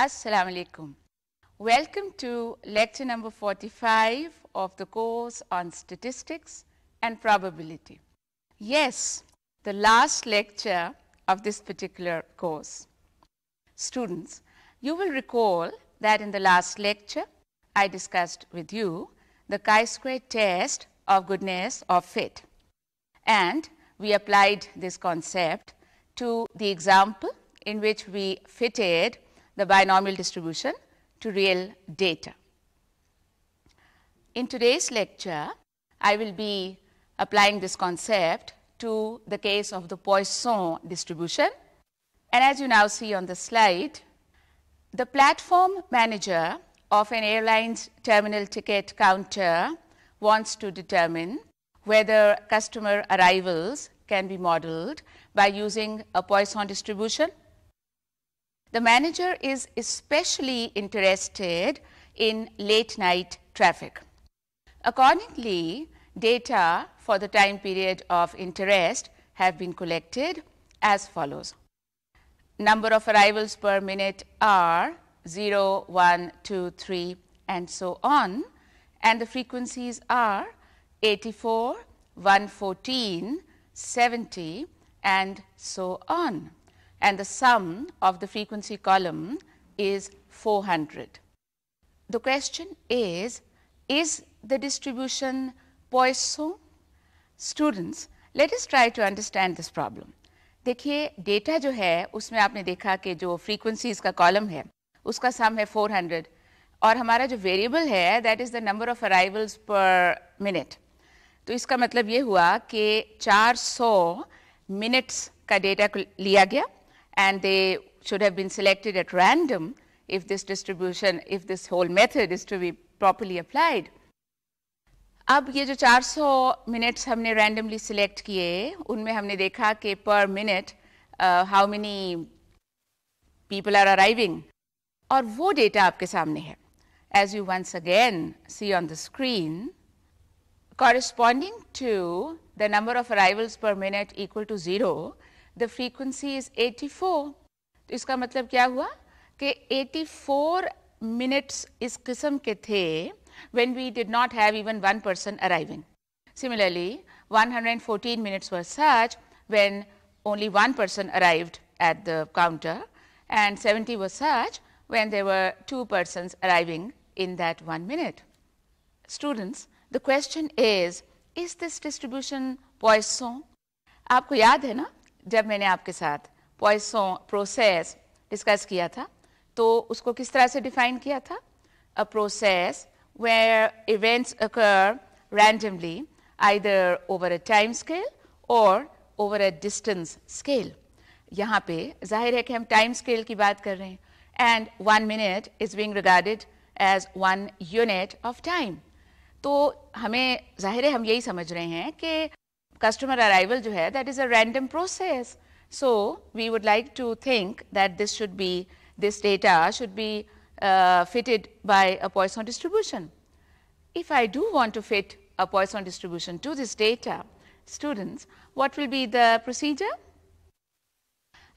Assalamu alaikum. Welcome to lecture number 45 of the course on statistics and probability. Yes, the last lecture of this particular course. Students, you will recall that in the last lecture I discussed with you the chi-square test of goodness of fit and we applied this concept to the example in which we fitted the binomial distribution to real data. In today's lecture, I will be applying this concept to the case of the Poisson distribution. And as you now see on the slide, the platform manager of an airline's terminal ticket counter wants to determine whether customer arrivals can be modeled by using a Poisson distribution. The manager is especially interested in late night traffic. Accordingly, data for the time period of interest have been collected as follows. Number of arrivals per minute are 0, 1, 2, 3 and so on and the frequencies are 84, 114, 70 and so on and the sum of the frequency column is 400. The question is, is the distribution Poisson? Students, let us try to understand this problem. देखिए data जो है उसमें आपने देखा कि जो frequencies का column है उसका सम है 400 और हमारा जो वेरिएबल है that is the number of arrivals per minute तो इसका मतलब ये हुआ कि 400 मिनट्स का डेटा लिया गया and they should have been selected at random if this distribution, if this whole method is to be properly applied. अब ये जो 400 मिनट्स हमने रैंडमली सिलेक्ट किए उनमें हमने देखा कि पर minute how many people are arriving और वो डेटा आपके सामने है as you once again C on the screen corresponding to the number of arrivals per minute equal to 0 the frequency is 84 तो इसका मतलब क्या हुआ कि 84 minutes इस किस्म के थे when we did not have even one person arriving. Similarly, 114 minutes were such when only one person arrived at the counter and 70 was such when there were two persons arriving in that one minute. Students, the question is, is this distribution Poisson? आपको याद है ना जब मैंने आपके साथ पॉइसों process discuss किया था तो उसको किस तरह से डिफाइन किया था? A process where events occur randomly, either over a time scale और ओवर अ डिस्टेंस स्केल यहाँ पे ज़ाहिर है कि हम टाइम स्केल की बात कर रहे हैं। And one minute is being regarded as one unit of time तो हमें, ज़ाहिर है हम यही समझ रहे हैं कि customer arrival जो है that is a random process. So, we would like to think that this should be this data should be uh, fitted by a Poisson distribution. If I do want to fit a Poisson distribution to this data, students, what will be the procedure?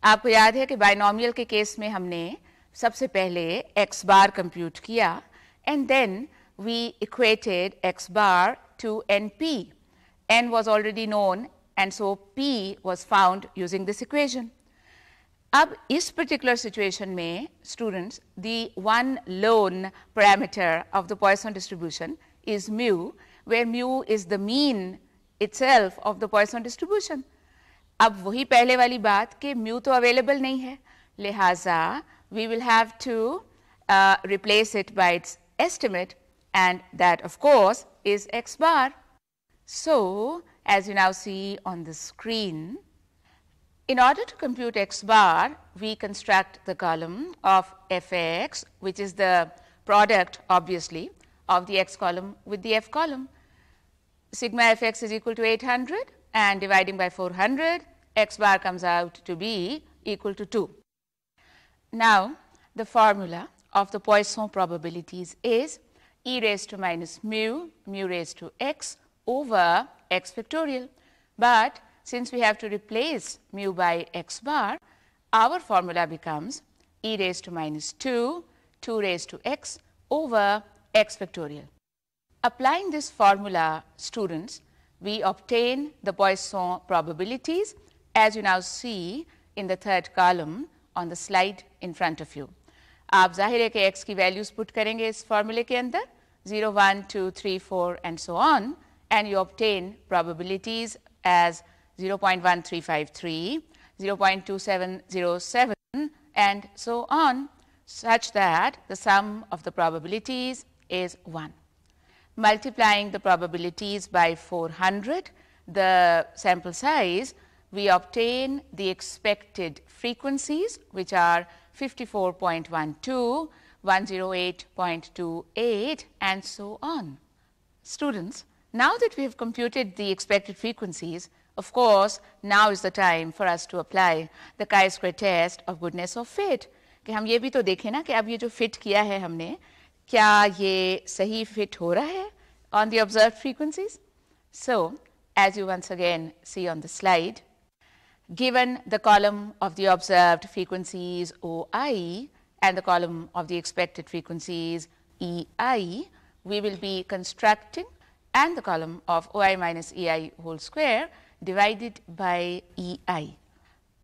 आपको याद है कि binomial के case में हमने सबसे पहले x बार compute किया and then we equated x bar to np n was already known and so p was found using this equation. अब इस particular situation में students the one lone parameter of the Poisson distribution is mu where mu is the mean itself of the Poisson distribution. अब वही पहले वाली बात कि mu तो available नहीं है लिहाजा we will have to uh, replace it by its estimate and that of course is x bar. So, as you now see on the screen, in order to compute x bar, we construct the column of f x which is the product obviously of the x column with the f column. Sigma f x is equal to 800 and dividing by 400 x bar comes out to be equal to 2. Now, the formula of the Poisson probabilities is e raised to minus mu, mu raised to x over x factorial. But since we have to replace mu by x bar, our formula becomes e raised to minus 2, 2 raised to x over x factorial. Applying this formula, students, we obtain the Poisson probabilities as you now see in the third column on the slide in front of you. आप जाहिर है कि x की values put करेंगे इस फॉर्मूले के अंदर 0, 1, 2, 3, 4 and so on and you obtain probabilities as 0.1353, 0.2707 and so on such that the sum of the probabilities is 1. Multiplying the probabilities by 400, the sample size, we obtain the expected frequencies which are 54.12, 108.28 and so on. Students, now that we have computed the expected frequencies, of course, now is the time for us to apply the chi-square test of goodness of fit. कि हम ये भी तो देखें ना कि अब ये जो फिट किया है हमने क्या ये सही फिट हो रहा है on the observed frequencies? So, as you once again see on the slide, given the column of the observed frequencies OI and the column of the expected frequencies EI, we will be constructing and the column of OI minus EI whole square divided by EI.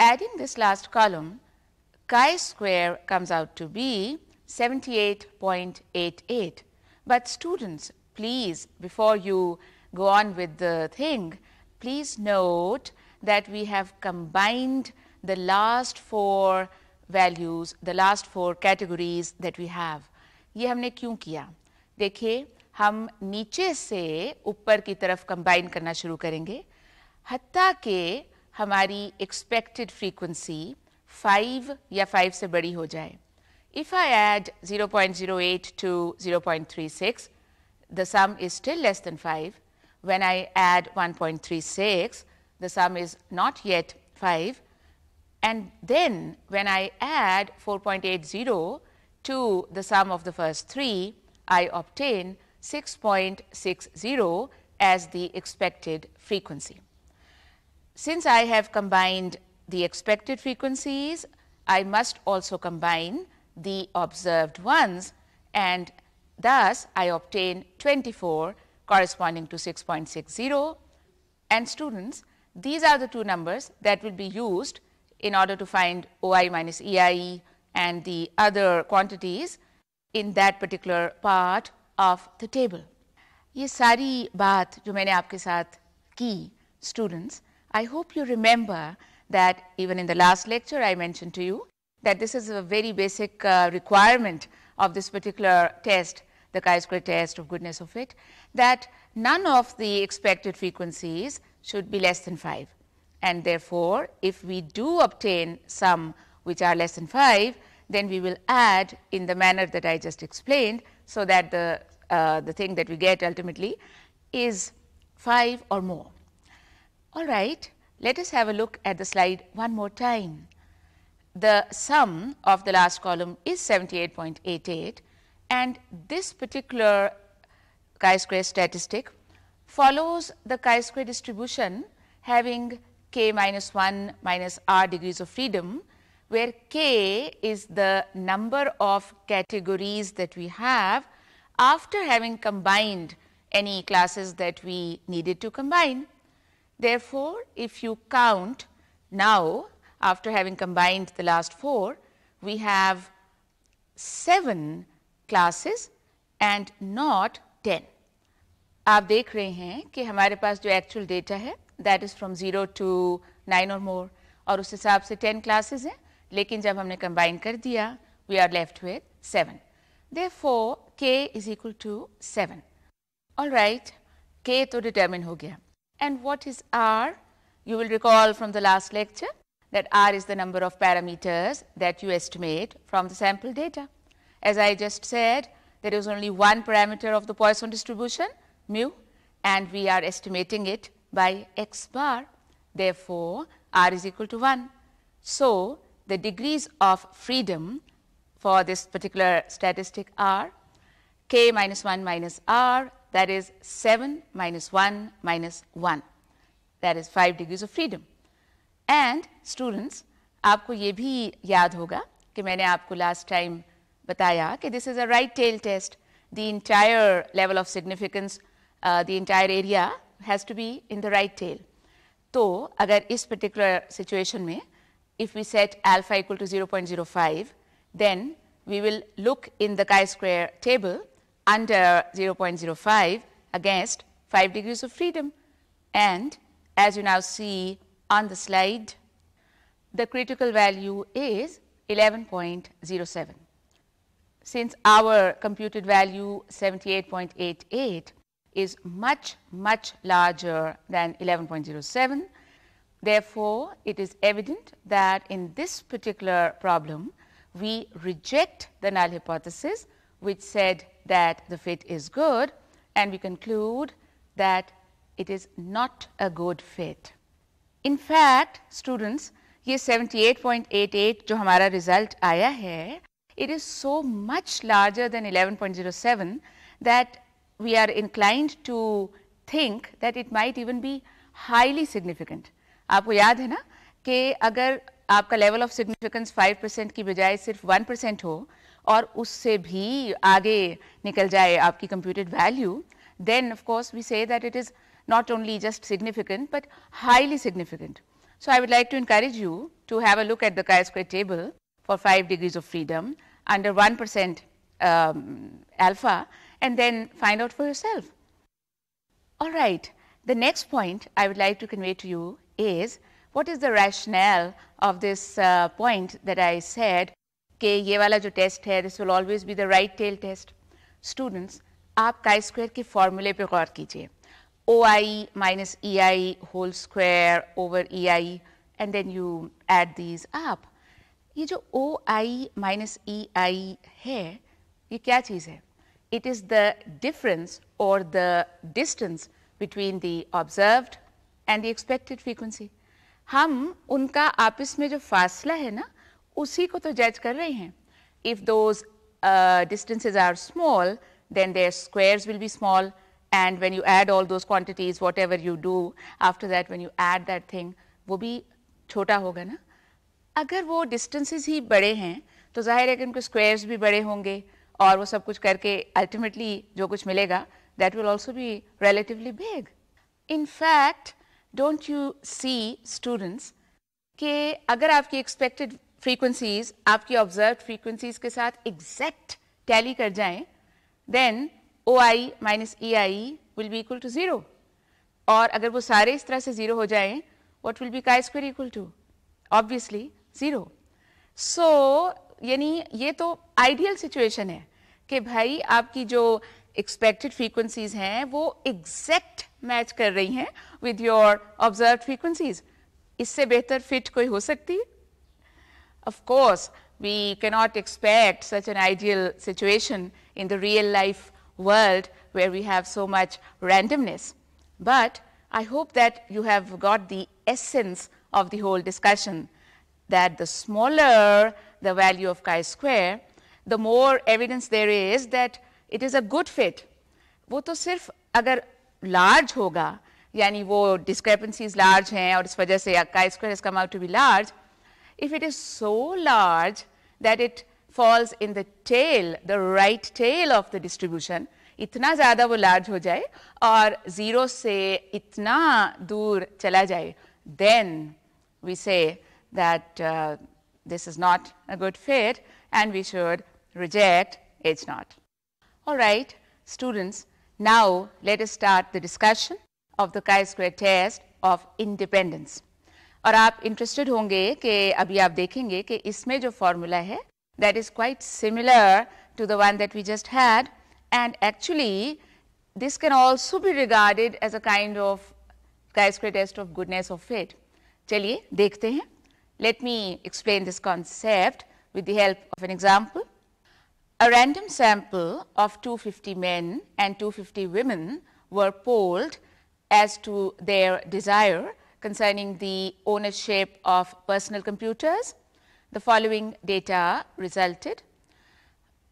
Adding this last column, chi square comes out to be 78.88. But students, please, before you go on with the thing, please note that we have combined the last four values, the last four categories that we have. ये हमने क्यों किया देखिए हम नीचे से ऊपर की तरफ़ कंबाइन करना शुरू करेंगे। हत्या के हमारी एक्सपेक्टेड फ्रीक्वेंसी फ़ाइव या फाइव से बड़ी हो जाए। If I add 0.08 point zero eight two zero point three six the sum is still less than five when I add one point three six the sum is not yet five and then when I add four point eight zero two the sum of the first three I obtain 6.60 as the expected frequency. Since I have combined the expected frequencies, I must also combine the observed ones and thus I obtain 24 corresponding to 6.60 and students these are the two numbers that will be used in order to find OI minus EI and the other quantities in that particular part of the table. ये सारी बात जो मैंने आपके साथ की students, I hope you remember that even in the last lecture I mentioned to you that this is a very basic uh, requirement of this particular test, the chi-square test of goodness of fit, that none of the expected frequencies should be less than 5. And therefore, if we do obtain some which are less than 5, then we will add in the manner that I just explained, so that the, uh, the thing that we get ultimately is 5 or more. All right, let us have a look at the slide one more time. The sum of the last column is 78.88 and this particular chi-square statistic follows the chi-square distribution having k minus 1 minus r degrees of freedom where k is the number of categories that we have after having combined any classes that we needed to combine. Therefore, if you count now after having combined the last four, we have 7 classes and not 10. आप देख रहे हैं कि हमारे पास जो actual data है that is from zero two nine और मोर और उस हिसाब से 10 क्लासेस हैं लेकिन जब हमने कंबाइन कर दिया we are left with 7 therefore k is equal to 7. All right, k to determine ho gaya. And what is r? You will recall from the last lecture that r is the number of parameters that you estimate from the sample data. As I just said, there is only one parameter of the Poisson distribution mu and we are estimating it by x bar. Therefore, r is equal to 1. So, the degrees of freedom for this particular statistic are k minus 1 minus r that is 7 minus 1 minus 1 that is 5 degrees of freedom. And students आपको ये भी याद होगा कि मैंने आपको last time बताया कि this is a right tail test the entire level of significance the entire area has to be in the right tell तो अगर इस पर्टिकुलर सिचुएशन में if we set alpha equal to 0.05 then we will look in the chi-square table under 0.05 against 5 degrees of freedom and as you now see on the slide the critical value is 11.07. Since our computed value 78.88 is much, much larger than 11.07, therefore, it is evident that in this particular problem, we reject the null hypothesis which said that the fit is good and we conclude that it is not a good fit. In fact, students, ये 78.88 जो हमारा result आया है it is so much larger than 11.07 that we are inclined to think that it might even be highly significant. आपको याद है ना कि अगर आपका लेवल ऑफ सिग्निफिकेंस 5 परसेंट की बजाय सिर्फ 1 परसेंट हो और उससे भी आगे निकल जाए आपकी computed value then of course we say that it is not only just significant but highly significant. So, I would like to encourage you to have a look at the chi-square table for 5 degrees of freedom under 1 percent um, alpha and then find out for yourself. All right. The next point I would like to convey to you is what is the rationale of this uh, point that I said कि ये वाला जो test है this will always be the right tail test students आप chi square के फार्मूले पे गौर कीजिए. O I minus E I whole square over E I and then you add these आप ये जो ओ आई माइनस ई आई है, ये क्या चीज़ है? इट इज़ द डिफरेंस और the distance between the observed and the expected frequency. हम उनका आपस में जो फासला है ना उसी को तो जज कर रहे हैं। If those distances are small then their square will be small and when you add all those quantities whatever you do after that when you add that thing वो भी छोटा होगा ना? अगर वो डिस्टेंसेज ही बड़े हैं तो ज़ाहिर है कि उनके स्क्वेयर्स भी बड़े होंगे, और वो सब कुछ करके अल्टीमेटली जो कुछ मिलेगा दैट विल ऑल्सो भी relatively big in fact don't you see students के अगर आपकी एक्सपेक्टेड फ्रीक्वेंसीज आपकी ऑब्ज़र्व फ्रीक्वेंसीज के साथ एग्जैक्ट टैली कर जाएँ then O I minus E I will be equal to zero और अगर वो सारे इस तरह से ज़ीरो हो जाएँ व्हाट विल बी का square equal to obviously zero so यानी ये तो आइडियल सिचुएशन है कि भाई आपकी जो एक्सपेक्टेड फ्रीक्वेंसीज हैं, वो एग्जैक्ट मैच कर रही हैं विद योर ऑब्ज़र्व फ्रीक्वेंसीज इससे बेहतर फिट कोई हो सकती? है of course we cannot expect such an ideal situation in the real life world where we have so much randomness. But I hope that you have got the essence of the whole discussion that the smaller the value of chi square, the more evidence there is that it is a good fit. वो तो सिर्फ अगर large होगा यानी वो discrepancies large हैं और इस वजह से chi square has come out to be large. If it is so large that it falls in the tail, the right tail of the distribution, इतना ज़्यादा वो लार्ज हो जाए और ज़ीरो से इतना दूर चला जाए then we say that uh, this is not a good fit and we should reject H naught. All right, students, now let us start the discussion of the chi-square test of independence. और आप interested होंगे कि अभी आप देखेंगे कि इसमें जो फॉर्मूला है that is quite similar to the one that we just had and actually this can also be regarded as a kind of chi-square test of goodness of fit. चलिए देखते हैं Let me explain this concept with the help of an example. A random sample of 250 men and 250 women were polled as to their desire concerning the ownership of personal computers. The following data resulted.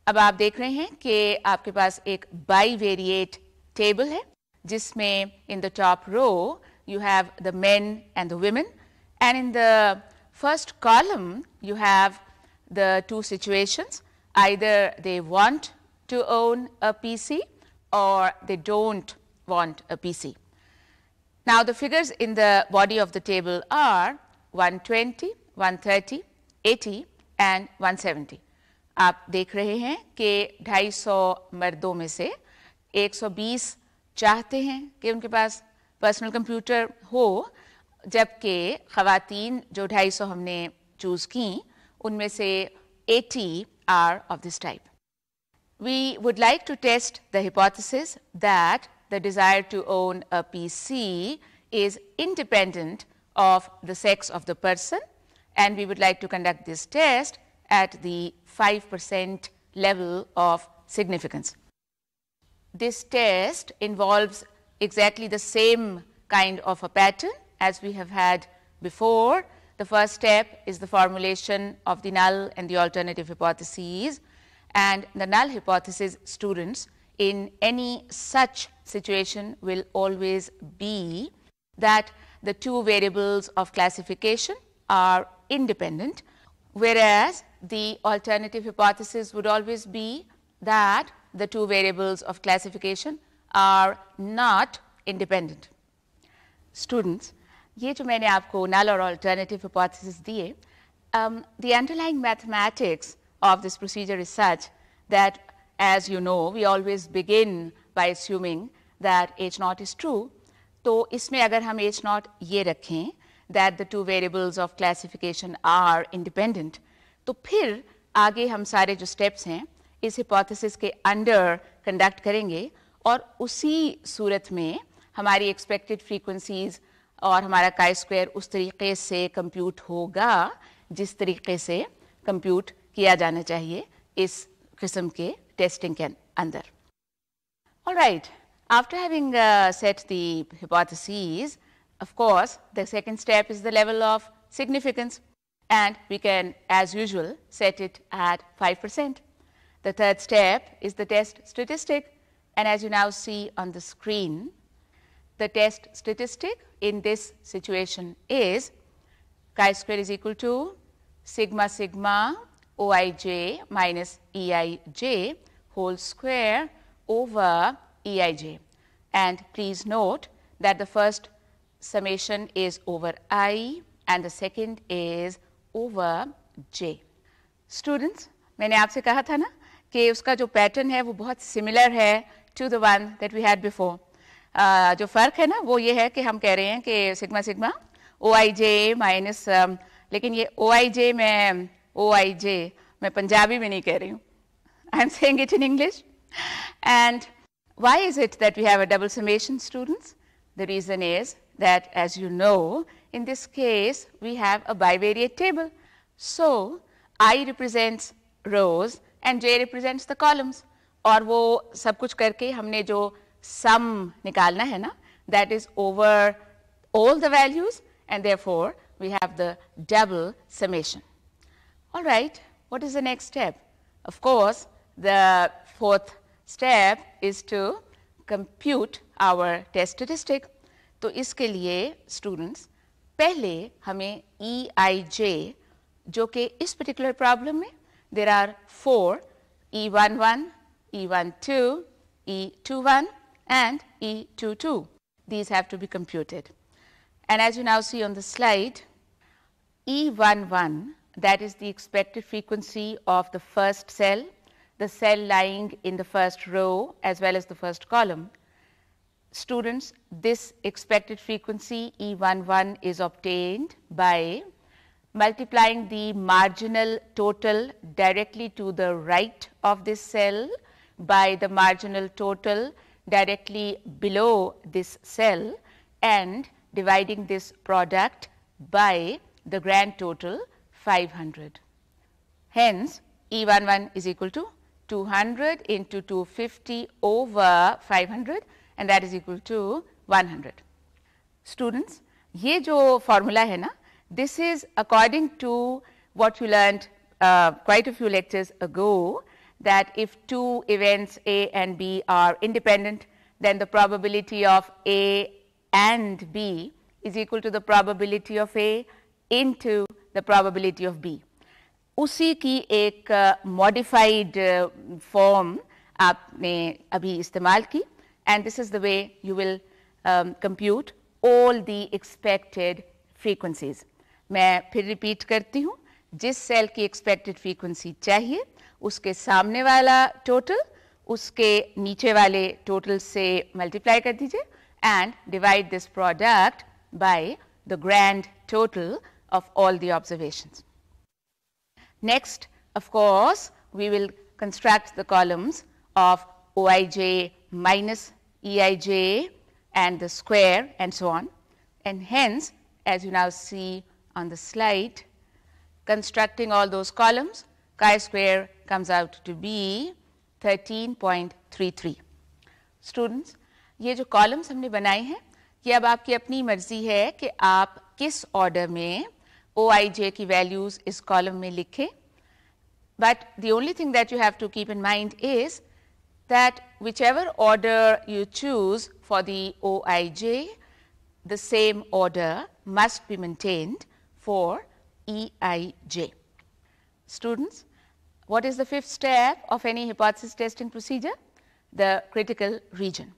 अब आप देख रहे हैं कि आपके पास एक by variate table है जिसमें in the top row you have the men and the women and in the first column you have the two situations. Either they want to own a PC or they don't want a PC. Now the figures in the body of the table are 120, 130, 80 and 170. आप देख रहे हैं कि 250 मर्दों में से 120 चाहते हैं कि उनके पास पर्सनल कंप्यूटर हो जबकि खवातीन जो 250 हमने चूज़ की उनमें से 80 are of this type we would like to test the hypothesis that the desire to own a PC is independent of the sex of the person and we would like to conduct this test at the 5 percent level of significance. This test involves exactly the same kind of a pattern as we have had before. The first step is the formulation of the null and the alternative hypotheses and the null hypothesis students in any such situation will always be that the two variables of classification are independent, whereas the alternative hypothesis would always be that the two variables of classification are not independent. Students, ये जो मैंने आपको null or alternative hypothesis दिए, um, the underlying mathematics of this procedure is such that as you know we always begin by assuming that H naught is true. तो इसमें अगर हम H naught ये रखें that the two variables of classification are independent तो फिर आगे हम सारे जो steps हैं इस hypothesis के under conduct करेंगे और उसी सूरत में हमारी expected frequencies और हमारा chi square उस तरीके से compute होगा जिस तरीके से compute किया जाना चाहिए इस किस्म के testing can under. All right, after having uh, set the hypotheses, of course, the second step is the level of significance and we can as usual set it at 5 percent. The third step is the test statistic and as you now see on the screen, the test statistic in this situation is chi square is equal to sigma sigma oij minus eij whole square over Eij. And please note that the first summation is over i and the second is over j. Students, मैंने आपसे कहा था ना कि उसका जो pattern है वो बहुत सिमिलर है to the one that we had before जो फ़र्क है ना वो ये है कि हम कह रहे हैं कि sigma sigma O I J minus लेकिन ये ओ आई जे में ओ आई जे मैं पंजाबी में नहीं कह रही हूँ I am saying it in English and why is it that we have a double summation students? The reason is that as you know, in this case we have a bivariate table. So, I represents rows and j represents the columns और वो सब कुछ करके हमने जो sum निकालना है ना that is over all the values and therefore we have the double summation. All right, what is the next step? Of course, the fourth step is to compute our test statistic. तो इसके लिए students पहले हमें E I J जो कि इस particular problem में there are four E11, E12, E21 and E22. These have to be computed. And as you now see on the slide, E11 that is the expected frequency of the first cell, the cell lying in the first row as well as the first column. Students, this expected frequency E11 is obtained by multiplying the marginal total directly to the right of this cell by the marginal total directly below this cell and dividing this product by the grand total 500. Hence, E11 is equal to 200 into 250 over 500 and that is equal to 100. Students, ये जो formula है ना, this is according to what you learned uh, quite a few lectures ago that if two events A and B are independent, then the probability of A and B is equal to the probability of A into the probability of B. उसी की एक modified form आपने अभी इस्तेमाल की। And this is the way you will compute all the expected frequencies मैं फिर repeat करती हूँ। जिस सेल की एक्सपेक्टेड फ्रीक्वेंसी चाहिए, उसके सामने वाला टोटल उसके नीचे वाले टोटल से मल्टीप्लाई कर दीजिए। And divide this product by the grand total of all the observations. Next, of course, we will construct the columns of Oij minus Eij and the square and so on. And hence, as you now see on the slide, constructing all those columns, chi-square comes out to be 13.33. Students, ये जो columns हमने बनाए हैं ये अब आपकी अपनी मर्जी है कि आप किस order में ओ आई जे की वैल्यूज इस कॉलम में लिखें but the only thing that you have to keep in mind is that whichever order you choose for the OIJ, the same order must be maintained for EIJ. Students, what is the fifth step of any hypothesis testing procedure? The critical region.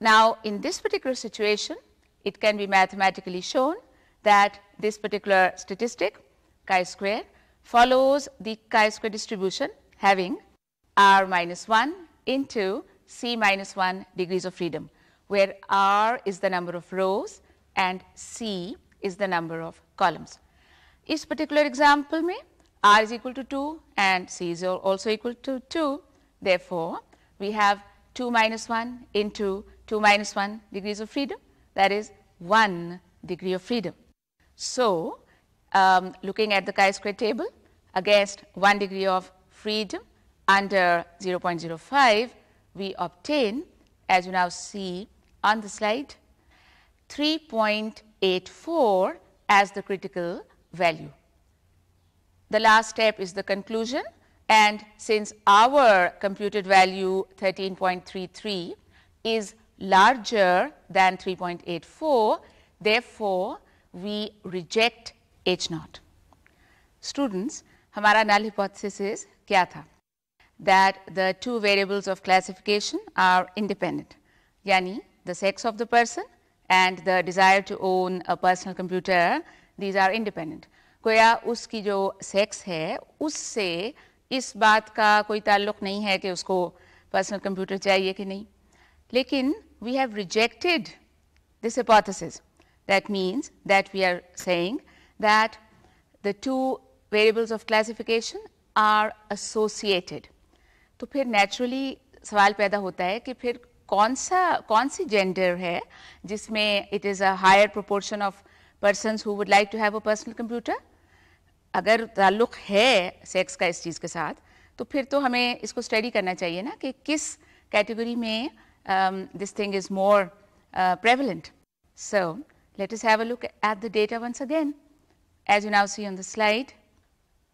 Now, in this particular situation, it can be mathematically shown that this particular statistic chi-square follows the chi-square distribution having r minus 1 into c minus 1 degrees of freedom, where r is the number of rows and c is the number of columns. This particular example r is equal to 2 and c is also equal to 2. Therefore, we have 2 minus 1 into 2 minus 1 degrees of freedom that is 1 degree of freedom. So, um, looking at the chi-square table against 1 degree of freedom under 0.05, we obtain as you now see on the slide 3.84 as the critical value. The last step is the conclusion and since our computed value 13.33 is larger than 3.84, therefore, we reject H naught. Students, हमारा null hypothesis is क्या था? That the two variables of classification are independent. यानी the sex of the person and the desire to own a personal computer, these are independent. गोया उसकी जो sex है उससे इस बात का कोई ताल्लुक नहीं है कि उसको पर्सनल कंप्यूटर चाहिए कि नहीं लेकिन we have rejected this hypothesis that means that we are saying that the two variables of classification are associated. तो फिर naturally सवाल पैदा होता है कि फिर कौन सा कौन सी gender है जिसमें it is a higher proportion of persons who would like to have a personal computer. अगर ताल्लुक है सेक्स का इस चीज़ के साथ तो फिर तो हमें इसको स्टडी करना चाहिए ना कि किस कैटेगरी में this thing is more prevalent so let us have a look at the data once again. As you now see on the slide,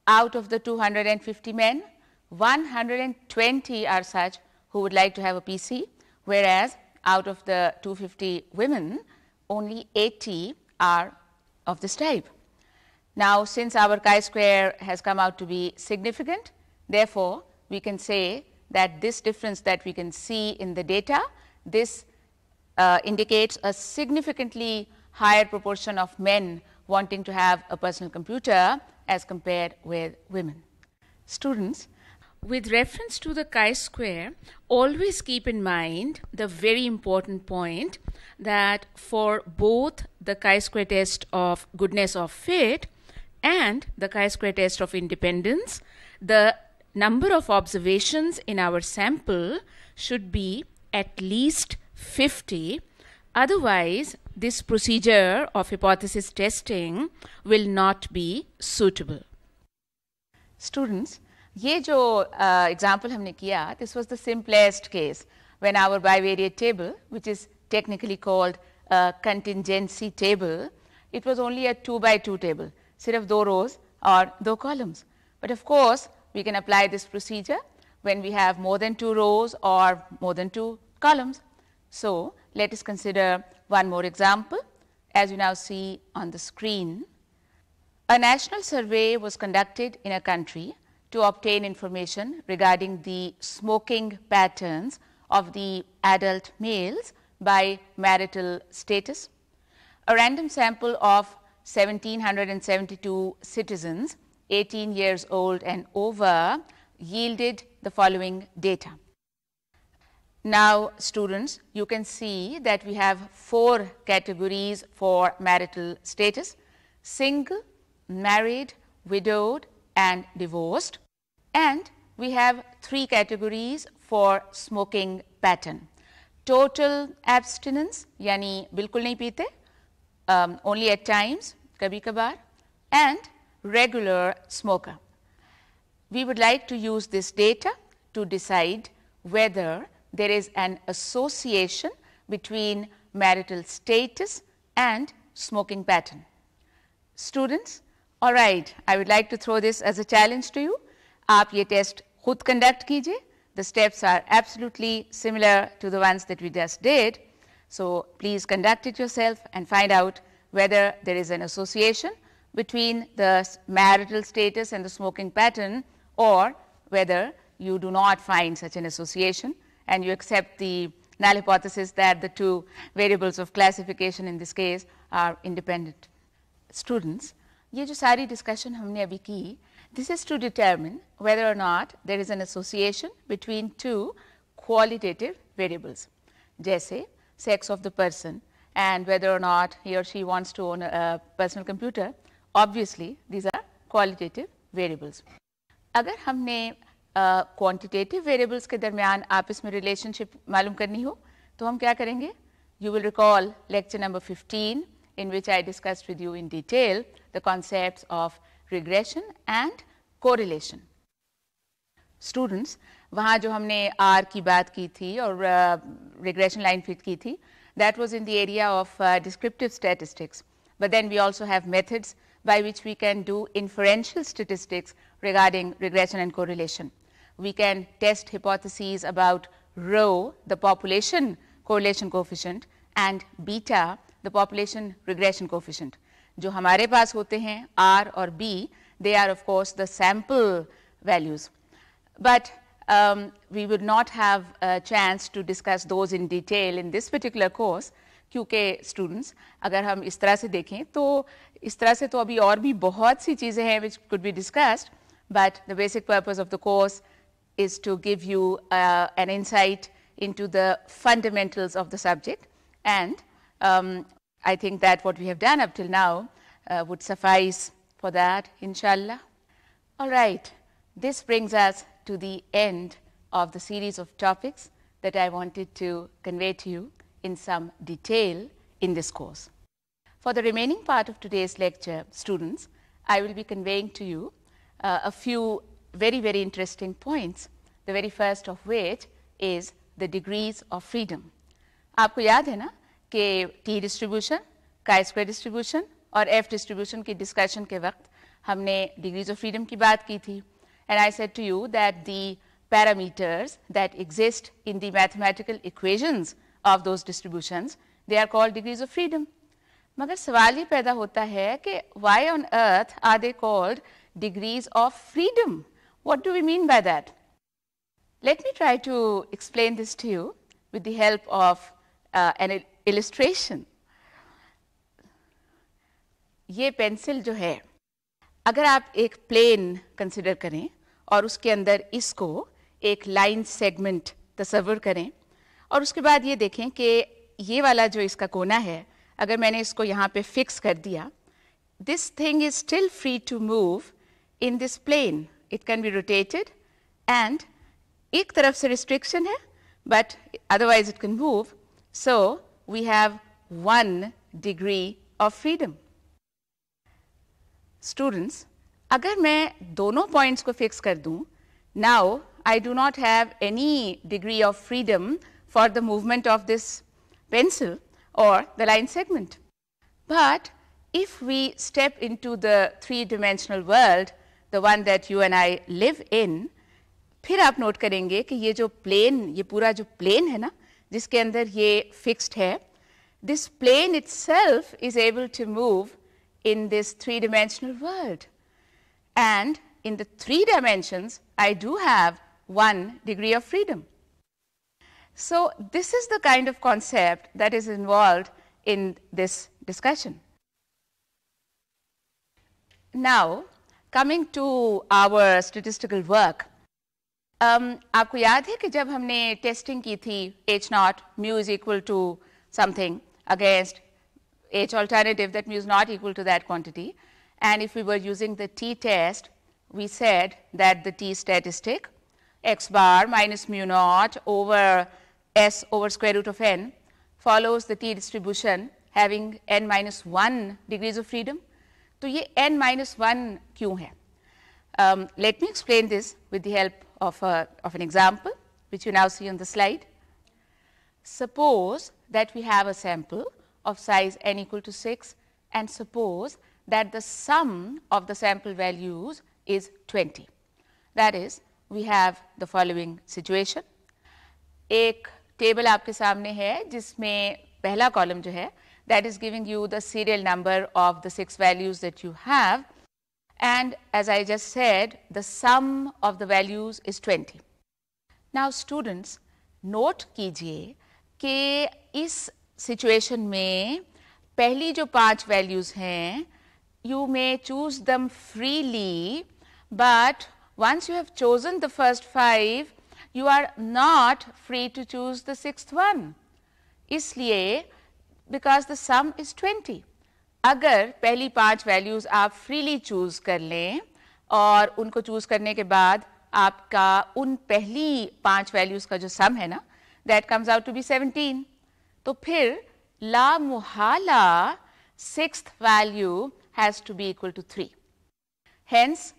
out of the 250 men, 120 are such who would like to have a PC, whereas out of the 250 women, only 80 are of this type. Now, since our chi-square has come out to be significant, therefore, we can say that this difference that we can see in the data, this uh, indicates a significantly higher proportion of men wanting to have a personal computer as compared with women. Students, with reference to the chi-square, always keep in mind the very important point that for both the chi-square test of goodness of fit and the chi-square test of independence, the number of observations in our sample should be at least 50 Otherwise, this procedure of hypothesis testing will not be suitable. Students, ये जो uh, example हमने किया, this was the simplest case when our bivariate table, which is technically called a contingency table, it was only a 2 by 2 table, सिर्फ दो rows or दो columns. But of course, we can apply this procedure when we have more than two rows or more than two columns. So, let us consider one more example. As you now see on the screen, A national survey was conducted in a country to obtain information regarding the smoking patterns of the adult males by marital status. A random sample of 1772 citizens 18 years old and over yielded the following data. Now, students, you can see that we have four categories for marital status single, married, widowed, and divorced. And we have three categories for smoking pattern. Total abstinence, yani bilkul nahi peete, um, only at times, kabhi kabar, and regular smoker. We would like to use this data to decide whether there is an association between marital status and smoking pattern. Students, all right, I would like to throw this as a challenge to you. आप ये test खुद conduct कीजिए The steps are absolutely similar to the ones that we just did. So, please conduct it yourself and find out whether there is an association between the marital status and the smoking pattern or whether you do not find such an association and you accept the null hypothesis that the two variables of classification in this case are independent. Students, ये जो सारी discussion हमने अभी की this is to determine whether or not there is an association between two qualitative variables जैसे sex of the person and whether or not he or she wants to own a personal computer obviously these are qualitative variables. अगर हमने quantitative uh, variables के दरमियान आप इसमें relationship मालूम करनी हो तो हम क्या करेंगे? You will recall lecture number 15 in which I discuss with you in detail the concept of regression and correlation students वहाँ जो हमने आर की बात की थी और रिग्रेशन लाइन फिट की थी that was in the area of descriptive statistics but then we also have methods by which we can do inferential statistics regarding regression and correlation We can test hypotheses about rho, the population correlation coefficient, and beta, the population regression coefficient. जो हमारे पास होते हैं R और B, they are of course the sample values. But um, we would not have a chance to discuss those in detail in this particular course क्योंकि students अगर हम इस तरह से देखें तो इस तरह से तो अभी और भी बहुत सी चीज़ें हैं which could be discussed but the basic purpose of the course is to give you uh, an insight into the fundamentals of the subject and um, I think that what we have done up till now uh, would suffice for that inshallah. All right, this brings us to the end of the series of topics that I wanted to convey to you in some detail in this course. For the remaining part of today's lecture, students, I will be conveying to you uh, a few very, very interesting points, the very first of which is the degrees of freedom. आपको याद है ना कि T distribution, chi-square distribution और F distribution की discussion के वक्त हमने degrees of freedom की बात की थी and I said to you that the parameters that exist in the mathematical equations of those distributions, they are called degrees of freedom. मगर सवाल ये पैदा होता है कि why on earth are they called degrees of freedom? What do we mean by that? Let me try to explain this to you with the help of uh, an il illustration. ये pencil जो है अगर आप एक plane consider करें और उसके अंदर इसको एक लाइन सेगमेंट तस्वर करें और उसके बाद ये देखें कि ये वाला जो इसका कोना है अगर मैंने इसको यहाँ पे फिक्स कर दिया this thing is still free to move in this plane it can be rotated and एक तरफ से रिस्ट्रिक्शन है but otherwise it can move so we have one degree of freedom students अगर मैं दोनों पॉइंट्स को फिक्स कर दूं now I do not have any degree of freedom for the movement of this pencil or the line segment. But if we step into the three dimensional world, the one that you and I live in, फिर आप note करेंगे कि ये जो plane ये पूरा जो plane है ना जिसके अंदर ये फिक्स्ड है this plane it self is able to move in this three dimensional world. And in the three dimensions, I do have one degree of freedom. So, this is the kind of concept that is involved in this discussion. Now, Coming to our statistical work, um, आपको याद है कि जब हमने testing की थी H naught mu is equal to something against H alternative that mu is not equal to that quantity, and if we were using the t test, we said that the t statistic x bar minus mu naught over s over square root of n follows the t distribution having n minus 1 degrees of freedom. तो ये n minus 1 क्यों है? Um, let me explain this with the help of, a, of an example which you now see on the slide. Suppose that we have a sample of size n equal to 6 and suppose that the sum of the sample values is 20. That is we have the following situation. एक table आपके सामने है जिसमें पहला column जो है that is giving you the serial number of the six values that you have and as I just said the sum of the values is 20. Now students note कीजिए कि इस situation में पहली जो पांच values हैं you may choose them freely but once you have chosen the first five you are not free to choose the sixth one इसलिए because the sum is 20 अगर पहली पाँच वैल्यूज़ आप फ्रीली चूज़ कर लें और उनको चूज़ करने के बाद आपका उन पहली पाँच वैल्यूज़ का जो सम है ना that comes out to be 17 तो फिर ला मुहाला six value has to be equal to three hence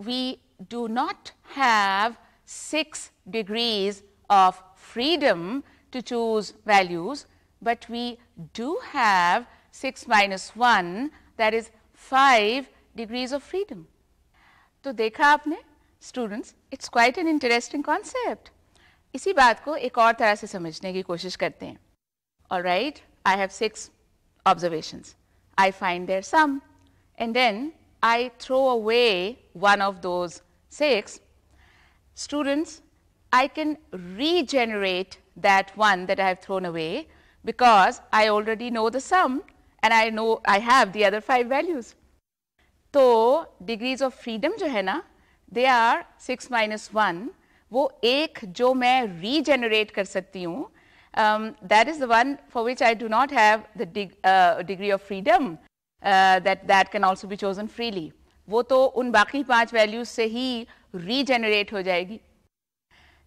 we do not have six degrees of freedom to choose values, but we do have 6 minus 1 that is 5 degrees of freedom. तो देखा आपने students it's quite an interesting concept इसी बात को एक और तरह से समझने की कोशिश करते हैं और right I have six observations I find there some and then I throw away one of those six, students, I can regenerate that one that I have thrown away because I already know the sum and I know I have the other five values. तो degrees of freedom जो है ना they are 6 minus 1 वो एक जो मैं regenerate कर सकती हूँ um, that is the one for which I do not have the dig, uh, degree of freedom uh, that that can also be chosen freely. वो तो उन बाकी पांच values से ही regenerate हो जाएगी.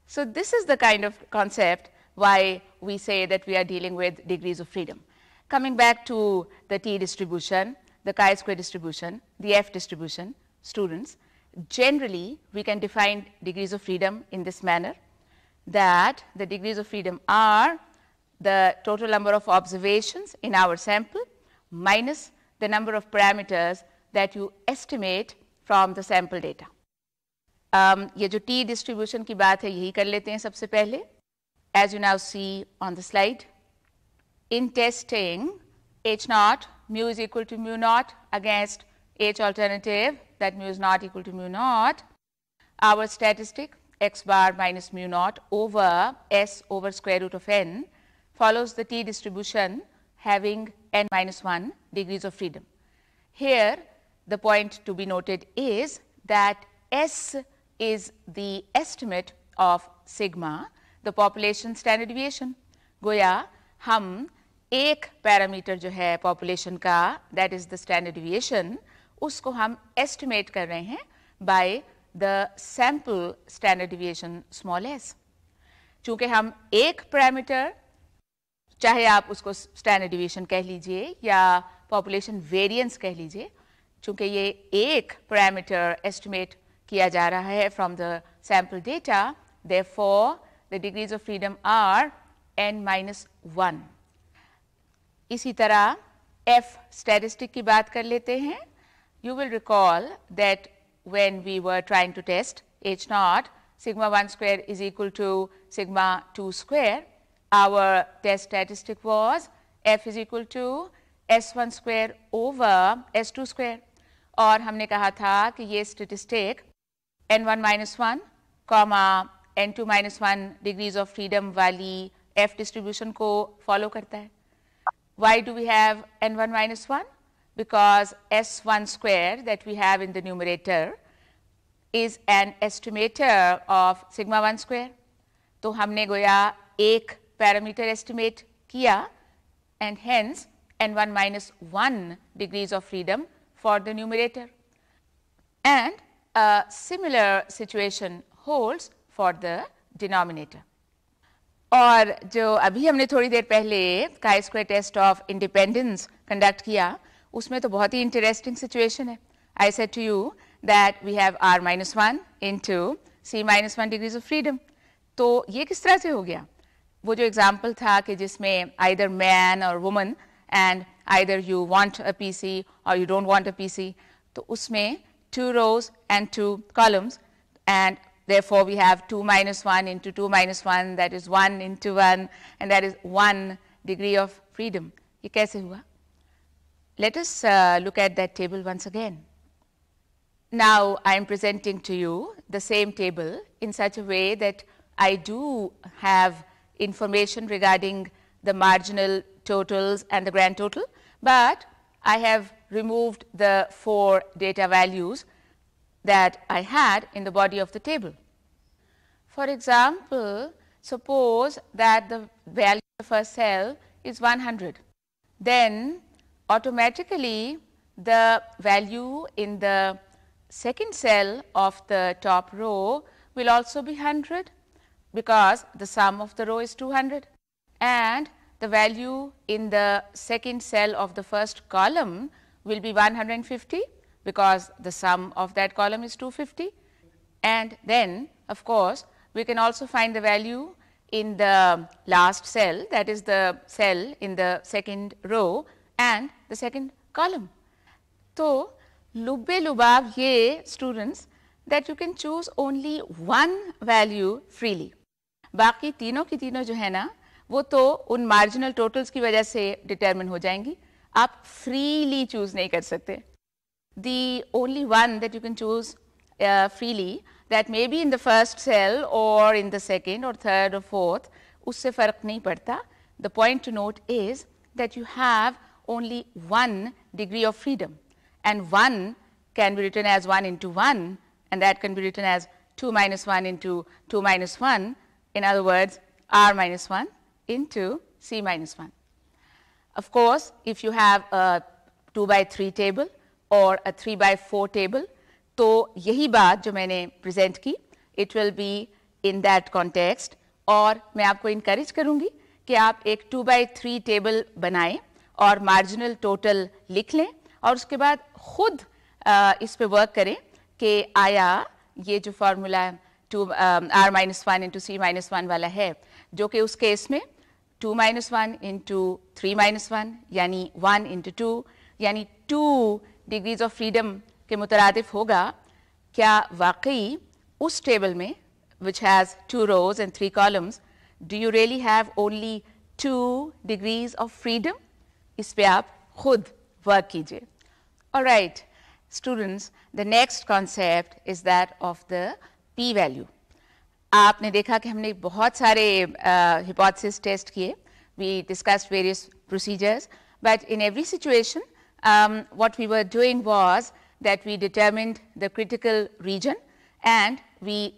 So this is the kind of concept why we say that we are dealing with degrees of freedom. Coming back to the T distribution, the chi-square distribution, the F distribution, students, generally we can define degrees of freedom in this manner that the degrees of freedom are the total number of observations in our sample minus the number of parameters that you estimate from the sample data. Um, ये जो T distribution की बात है यही कर लेते हैं सबसे पहले. as you now see on the slide, in testing H naught mu is equal to mu naught against H alternative that mu is not equal to mu naught, our statistic x bar minus mu naught over S over square root of n follows the T distribution having n minus 1 degrees of freedom. Here the point to be noted is that S is the estimate of sigma, the population standard deviation. गोया, हम एक parameter जो है population का that is the standard deviation उसको हम estimate कर रहे हैं by the sample standard deviation small S चूँकि हम एक पैरामीटर चाहे आप उसको स्टैंडर्ड डिविएशन कह लीजिए या पॉपुलेशन वेरिएंस कह लीजिए, चूँकि ये एक पैरामीटर एस्टिमेट किया जा रहा है from the sample data therefore the degrees of freedom are n minus one इसी तरह f statistic की बात कर लेते हैं you will recall that when we were trying to test h naught sigma 1 square is equal to sigma 2 square our test statistic was f is equal to S one square over S two square और हमने कहा था कि ये N one minus one comma N to minus one degrees of freedom वाली F distribution को follow करता है why do we have an one minus one because S one square that we have in the numerator is an estimator of sigma one square तो हमने गोया एक parameter estimate किया and hence n1 minus 1 degrees of freedom for the numerator. And a similar situation holds for the denominator. और जो अभी हमने थोड़ी देर पहले chi square test of independence conduct किया, उसमें तो बहुत ही इंटरेस्टिंग सिचुएशन है। I said to you that we have R minus one into C minus one degrees of freedom तो ये किस तरह से हो गया? वो जो एग्ज़ाम्पल था कि जिसमें आइदर मैन और woman and either you want a P C और you don't want a P C तो उसमें two rows and two columns and therefore we have 2 minus 1 into 2 minus 1 that is 1 into 1 and that is 1 degree of freedom. ये कैसे हुआ? Let us uh, look at that table once again. Now I am presenting to you the same table in such a way that I do have information regarding the marginal totals and the grand total, but I have removed the four data values that I had in the body of the table. For example, suppose that the value of a cell is 100, then automatically the value in the second cell of the top row will also be 100 because the sum of the row is 200 and the value in the second cell of the first column will be 150 because the sum of that column is 250 and then of course we can also find the value in the last cell that is the cell in the second row and the second column. So, lubbe lubab ye students that you can choose only one value freely. बाकी तीनों की तीनों जो है ना वो तो उन मार्जिनल टोटल्स की वजह से डिटर्मिन हो जाएंगी आप फ्रीली चूज नहीं कर सकते the only one that you can choose uh, freely that may be in the first cell or in the second or third or fourth, usse farak nahi padta. The point to note is that you have only one degree of freedom and 1 can be written as 1 into 1 and that can be written as 2 minus 1 into 2 minus 1. In other words, r minus 1 into c minus 1. Of course, if you have a 2 by 3 table, or a 3 by 4 table, तो यही बात जो मैंने present की it will be in that context. और मैं आपको encourage करूँगी कि आप एक 2 by 3 table बनाएँ और marginal total लिख लें और उसके बाद खुद इस पे वर्क करें कि आया ये जो formula two R minus one into C minus one वाला है जो कि उस केस में two minus one into three minus one यानी वन इंटू टू यानी टू डिग्रीज ऑफ़ फ्रीडम के मुतरदफ होगा, क्या वाकई उस टेबल में which has two rows and three columns do you really have only two degrees of freedom इस पर आप खुद वर्क कीजिए। और right students the next concept is that of the P value आपने देखा कि हमने बहुत सारे हिपोथेसिस टेस्ट किए। We discussed various procedures but in every situation what we were doing was that we determined the critical region and we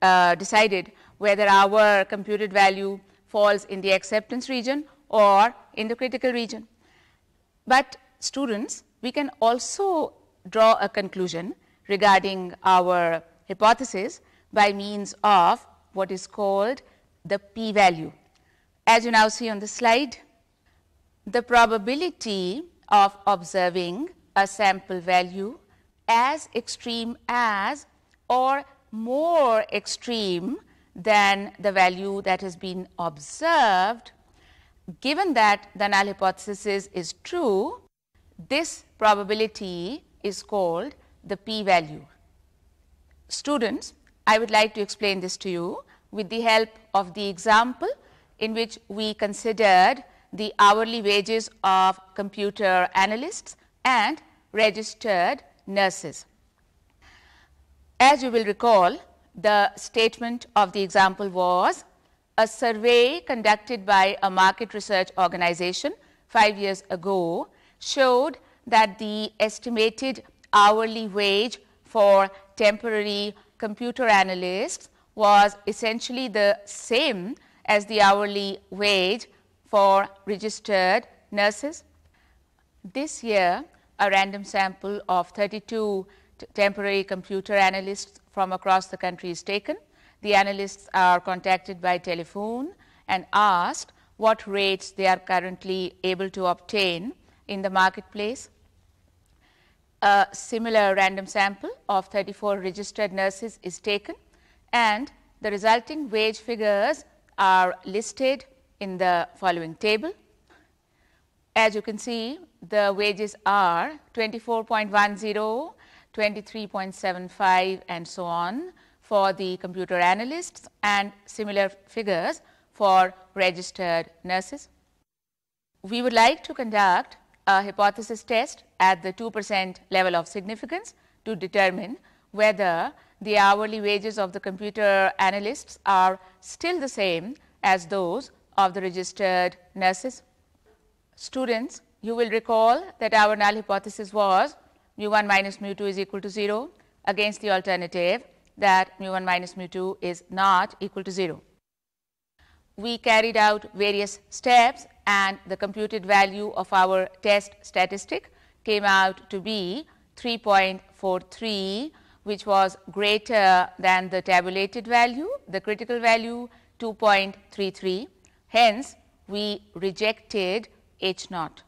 uh, decided whether our computed value falls in the acceptance region or in the critical region. But students, we can also draw a conclusion regarding our hypothesis by means of what is called the p-value. As you now see on the slide, the probability of observing a sample value as extreme as or more extreme than the value that has been observed, given that the null hypothesis is true, this probability is called the p-value. Students, I would like to explain this to you with the help of the example in which we considered the hourly wages of computer analysts and registered nurses. As you will recall, the statement of the example was a survey conducted by a market research organization 5 years ago showed that the estimated hourly wage for temporary computer analysts was essentially the same as the hourly wage for registered nurses. This year, a random sample of 32 temporary computer analysts from across the country is taken. The analysts are contacted by telephone and asked what rates they are currently able to obtain in the marketplace. A similar random sample of 34 registered nurses is taken and the resulting wage figures are listed in the following table. As you can see, the wages are 24.10, 23.75 and so on for the computer analysts and similar figures for registered nurses. We would like to conduct a hypothesis test at the 2 percent level of significance to determine whether the hourly wages of the computer analysts are still the same as those of the registered nurses. Students, you will recall that our null hypothesis was mu 1 minus mu 2 is equal to 0 against the alternative that mu 1 minus mu 2 is not equal to 0. We carried out various steps and the computed value of our test statistic came out to be 3.43 which was greater than the tabulated value, the critical value 2.33. Hence, we rejected H naught.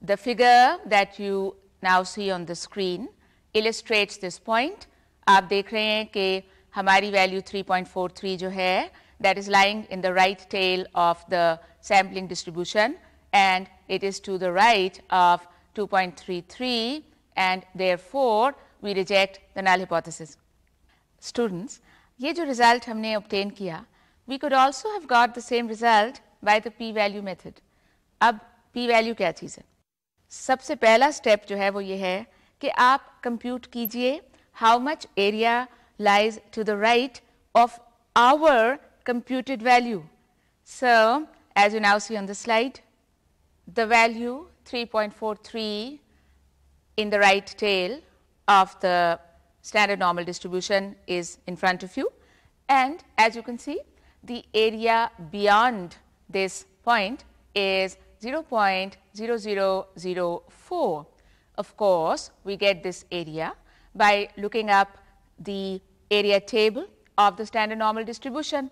The figure that you now see on the screen illustrates this point. आप देख रहे हैं कि हमारी value 3.43 जो है that is lying in the right tail of the sampling distribution and it is to the right of 2.33 and therefore we reject the null hypothesis. Students, ये जो result हमने obtain किया, we could also have got the same result by the p value method. अब p value क्या चीज़ है सबसे पहला स्टेप जो है वो ये है कि आप कंप्यूट कीजिए how much area lies to the right of our computed value. So, as you now see on the slide, the value 3.43 in the right tail of the standard normal distribution is in front of you and as you can see the area beyond this point is 0.0004. Of course, we get this area by looking up the area table of the standard normal distribution.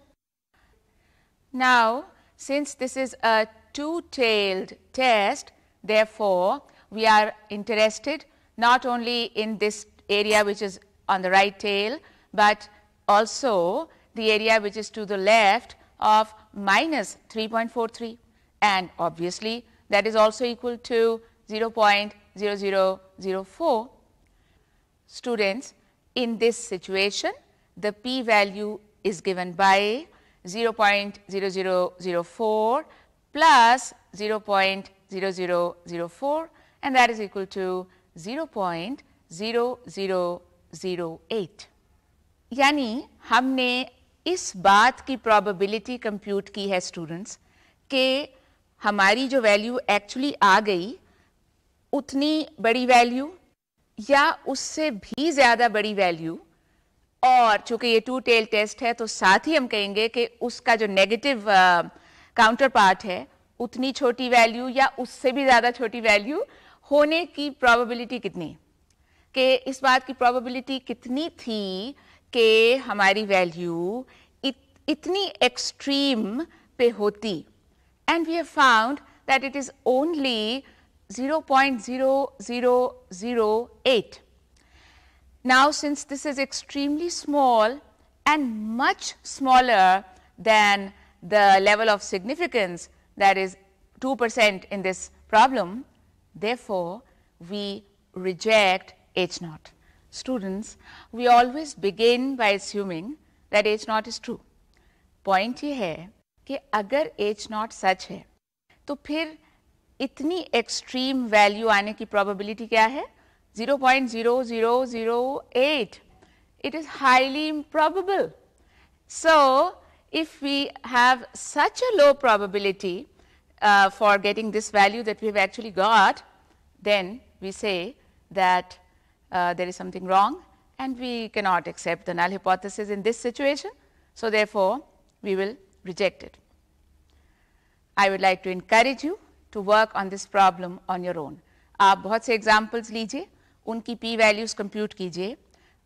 Now, since this is a two-tailed test, therefore, we are interested not only in this area which is on the right tail, but also the area which is to the left of minus 3.43 and obviously that is also equal to 0.0004. Students, in this situation, the p value is given by 0.0004 plus 0.0004 and that is equal to 0.0008. यानी हमने इस बात की probability compute की है students के हमारी जो वैल्यू एक्चुअली आ गई, उतनी बड़ी वैल्यू या उससे भी ज़्यादा बड़ी वैल्यू और चूँकि ये टू टेल टेस्ट है तो साथ ही हम कहेंगे कि उसका जो नेगेटिव काउंटर पार्ट है, उतनी छोटी वैल्यू या उससे भी ज़्यादा छोटी वैल्यू होने की प्रोबेबिलिटी कितनी? कि इस बात की प्रोबेबिलिटी कितनी थी कि हमारी वैल्यू इत, इतनी एक्सट्रीम पे होती and we have found that it is only 0.0008. Now, since this is extremely small and much smaller than the level of significance that is 2 percent in this problem, therefore, we reject H naught. Students, we always begin by assuming that H naught is true. Point ये है कि अगर H not such है तो फिर इतनी extreme value आने की प्रोबेबिलिटी क्या है 0.0008 it is highly improbable. So, if we have such a low probability uh, for getting this value that we have actually got, then we say that uh, there is something wrong and we cannot accept the null hypothesis in this situation. So, therefore, we will reject it. I would like to encourage you to work on this problem on your own. आप बहुत से examples लीजिए उनकी p values compute कीजिए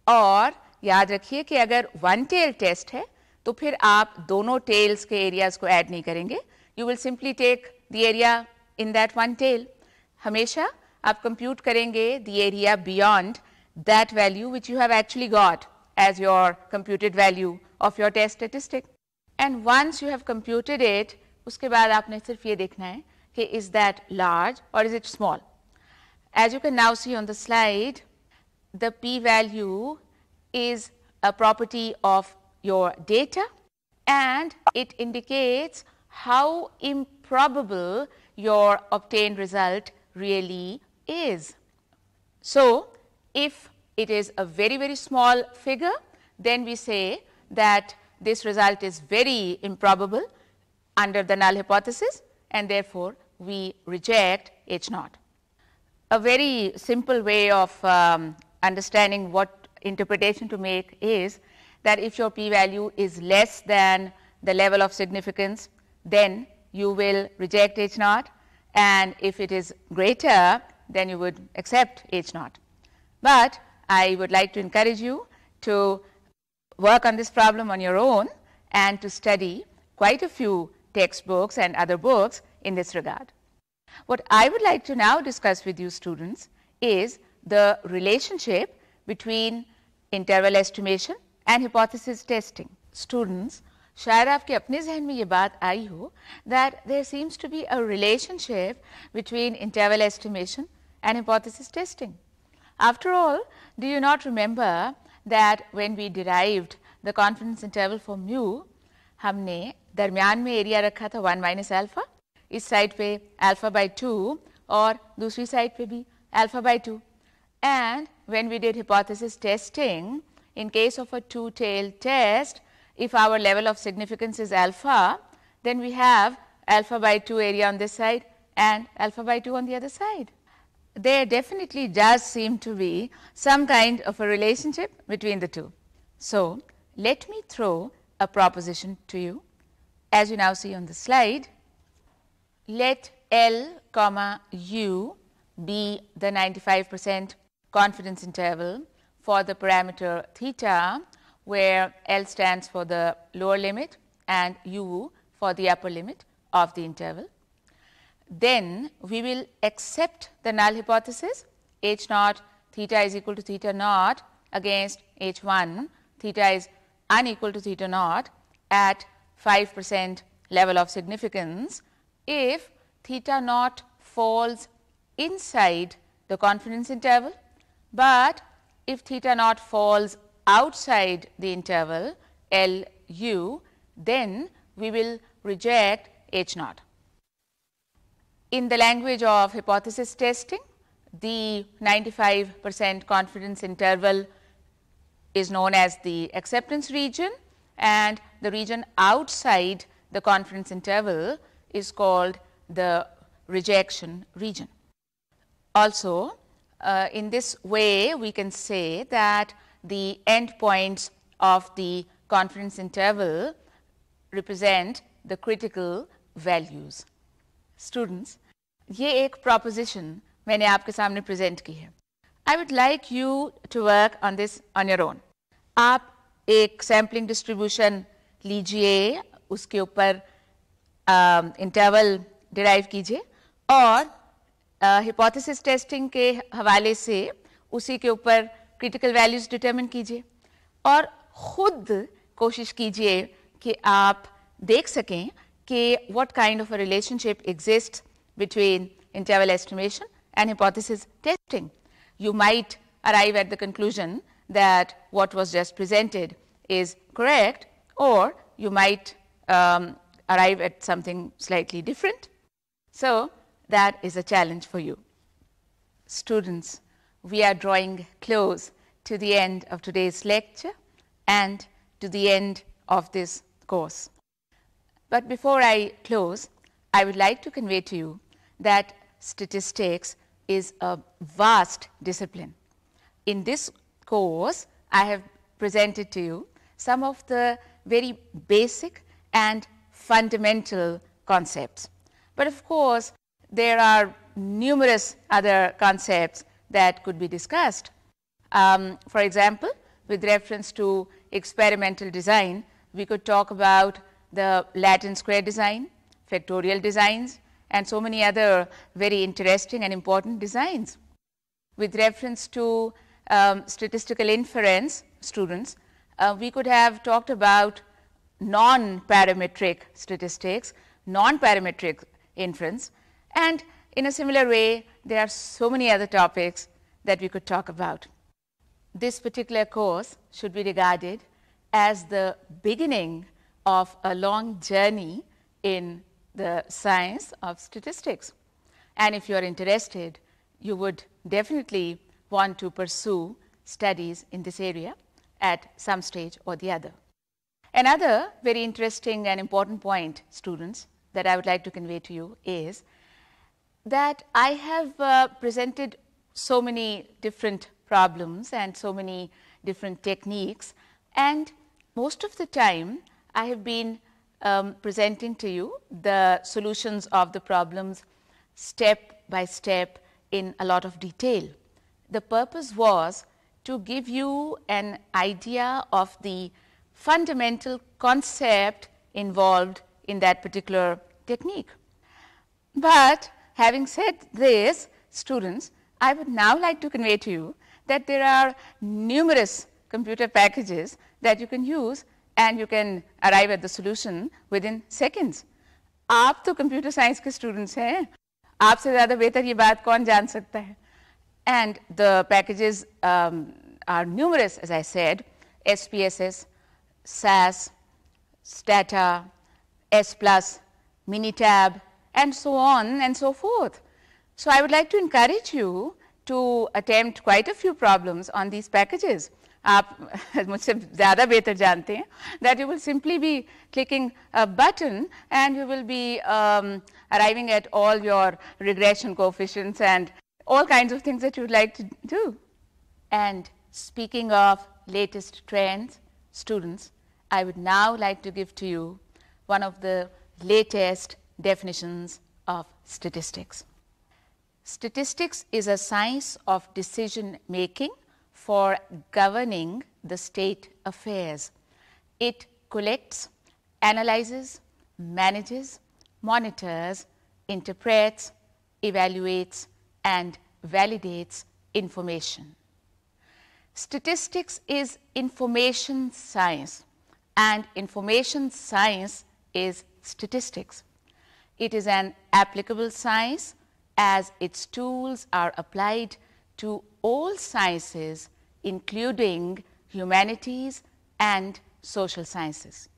और याद रखिए कि अगर वन टेल टेस्ट है तो फिर आप दोनों टेल्स के एरियाज़ को ऐड नहीं करेंगे you will simply take the area in that one tail हमेशा आप कंप्यूट करेंगे the area beyond that value which you have actually got as your computed value of your test statistic and once you have computed it उसके बाद आपने सिर्फ ये देखना है कि इज दैट लार्ज और is it small As you can now see on the slide, the p-value is a property of your data and it indicates how improbable your obtained result really is. So, if it is a very very small figure, then we say that this result is very improbable under the null hypothesis and therefore, we reject H naught a very simple way of um, understanding what interpretation to make is that if your p value is less than the level of significance, then you will reject H naught and if it is greater, then you would accept H naught. But I would like to encourage you to work on this problem on your own and to study quite a few textbooks and other books in this regard. What I would like to now discuss with you students is the relationship between interval estimation and hypothesis testing. Students, शायद आपके अपने जहन में ये बात आई हो that there seems to be a relationship between interval estimation and hypothesis testing. After all, do you not remember that when we derived the confidence interval for mu, हमने दरमियान में एरिया रखा था 1 minus alpha इस side पे alpha by two और दूसरी side पे भी alpha by two and when we did hypothesis testing in case of a two tailed test if our level of significance is alpha then we have alpha by 2 area on this side and alpha by 2 on the other side. There definitely does seem to be some kind of a relationship between the two. So, let me throw a proposition to you as you now see on the slide let L comma U be the 95 percent confidence interval for the parameter theta where L stands for the lower limit and U for the upper limit of the interval. Then we will accept the null hypothesis H naught theta is equal to theta naught against H 1 theta is unequal to theta naught at 5 percent level of significance if theta naught falls inside the confidence interval, but if theta naught falls outside the interval L u, then we will reject H naught. In the language of hypothesis testing, the 95 percent confidence interval is known as the acceptance region and the region outside the confidence interval is called the rejection region. Also, uh, in this way we can say that the endpoints of the confidence interval represent the critical values. Students, ये एक proposition मैंने आपके सामने present की है. I would like you to work on this on your own. आप एक sampling distribution लीजिए उसके ऊपर इंटरवल uh, डिराइव कीजिए और हिपोथेसिस uh, टेस्टिंग के हवाले से उसी के ऊपर क्रिटिकल वैल्यूज़ डिटरमिन कीजिए और खुद कोशिश कीजिए कि आप देख सकें what kind of a relationship exists between interval estimation and hypothesis testing. You might arrive at the conclusion that what was just presented is correct or you might um, arrive at something slightly different. So, that is a challenge for you. Students, we are drawing close to the end of today's lecture and to the end of this course. But before I close, I would like to convey to you that statistics is a vast discipline. In this course, I have presented to you some of the very basic and fundamental concepts. But of course, there are numerous other concepts that could be discussed. Um, for example, with reference to experimental design, we could talk about the Latin square design, factorial designs and so many other very interesting and important designs. With reference to um, statistical inference students, uh, we could have talked about non-parametric statistics, non-parametric inference and in a similar way there are so many other topics that we could talk about. This particular course should be regarded as the beginning of a long journey in the science of statistics. And if you are interested, you would definitely want to pursue studies in this area at some stage or the other. Another very interesting and important point, students, that I would like to convey to you is that I have uh, presented so many different problems and so many different techniques and most of the time I have been um, presenting to you the solutions of the problems step by step in a lot of detail. The purpose was to give you an idea of the fundamental concept involved in that particular technique. But having said this students, I would now like to convey to you that there are numerous computer packages that you can use and you can arrive at the solution within seconds. आप तो computer science के students हैं आपसे ज़्यादा बेहतर ये बात कौन जान सकता है and the packages um, are numerous as I said SPSS, SAS, Stata, S plus, Minitab and so on and so forth. So, I would like to encourage you to attempt quite a few problems on these packages. आप मुझसे ज़्यादा बेहतर जानते हैं that you will simply be clicking a button and you will be um, arriving at all your regression coefficients and all kinds of things that you would like to do. And speaking of latest trends, students, I would now like to give to you one of the latest definitions of statistics. Statistics is a science of decision making for governing the state affairs. It collects, analyzes, manages, monitors, interprets, evaluates and validates information. Statistics is information science and information science is statistics. It is an applicable science as its tools are applied to all sciences including humanities and social sciences.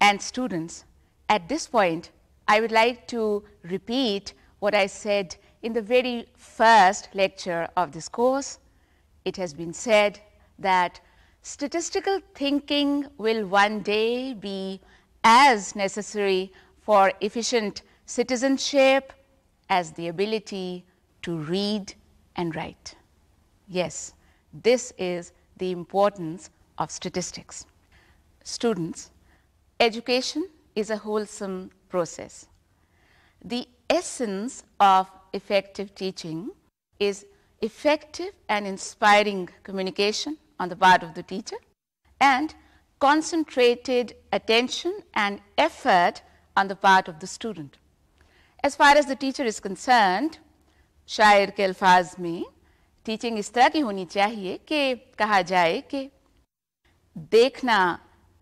And students, at this point, I would like to repeat what I said in the very first lecture of this course. It has been said that statistical thinking will one day be as necessary for efficient citizenship as the ability to read and write. Yes, this is the importance of statistics. Students, education is a wholesome process. The essence of effective teaching is effective and inspiring communication on the part of the teacher and concentrated attention and effort on the part of the student. As far as the teacher is concerned, शायर के अल्फाज में teaching इस तरह की होनी चाहिए कि कहा जाए कि देखना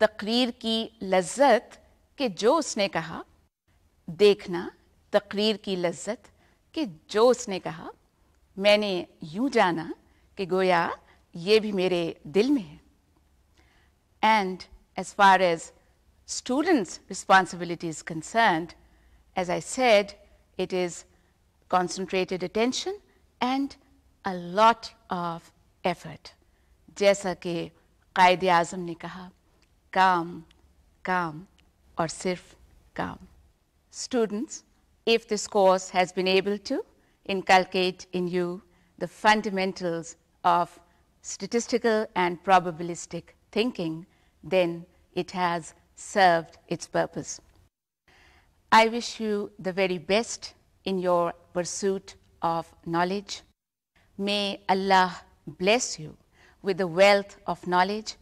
तकरीर की लज्जत कि जो उसने कहा देखना तकरीर की लज्जत कि जो उसने कहा मैंने यूँ जाना कि गोया ये भी मेरे दिल में है। And as far as students responsibility is concerned, as I said, it is concentrated attention and a lot of effort. जैसा कि कायद आज़म ने कहा काम काम और सिर्फ काम Students, if this course has been able to inculcate in you the fundamentals of statistical and probabilistic thinking, then it has served its purpose. I wish you the very best in your pursuit of knowledge. May Allah bless you with the wealth of knowledge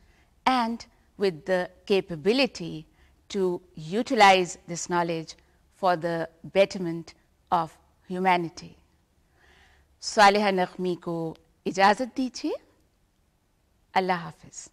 and with the capability to utilize this knowledge for the betterment of humanity. सालह Naghmi ko ijazat Allah Hafiz.